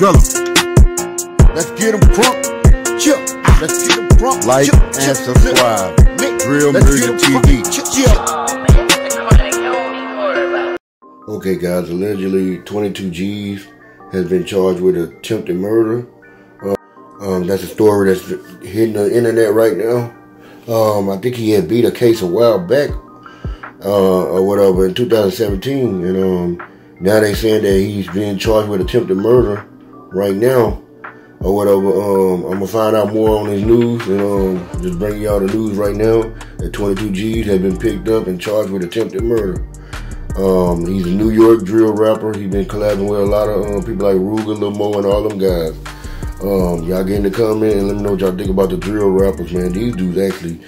Drill 'em. Let's get 'em crunk. Chill. Let's get 'em crunk. Like Chill, and chill, subscribe. lick. Drill Let's Music TV. crunk. Chill, chill. Okay, guys, allegedly 22Gz has been charged with attempted murder. Uh, um, that's a story that's hitting the internet right now. Um, I think he had beat a case a while back, uh, or whatever, in 2017, and um, now they're saying that he's being charged with attempted murder right now, or whatever. Um, I'm gonna find out more on his news, and um, just bring y'all the news right now that 22Gz has been picked up and charged with attempted murder. Um, he's a New York drill rapper. He's been collabing with a lot of um, people like Rooga, Lil Moe, and all them guys. Um, y'all get in the comment and let me know what y'all think about the drill rappers, man. These dudes actually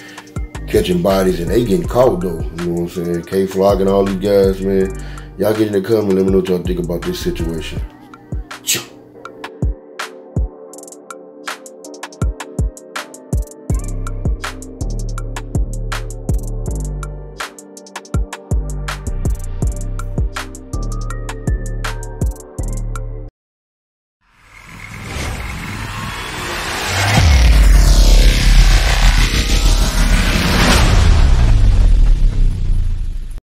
catching bodies and they getting caught though. You know what I'm saying? Kay Flock and all these guys, man. Y'all get in the comment let me know what y'all think about this situation.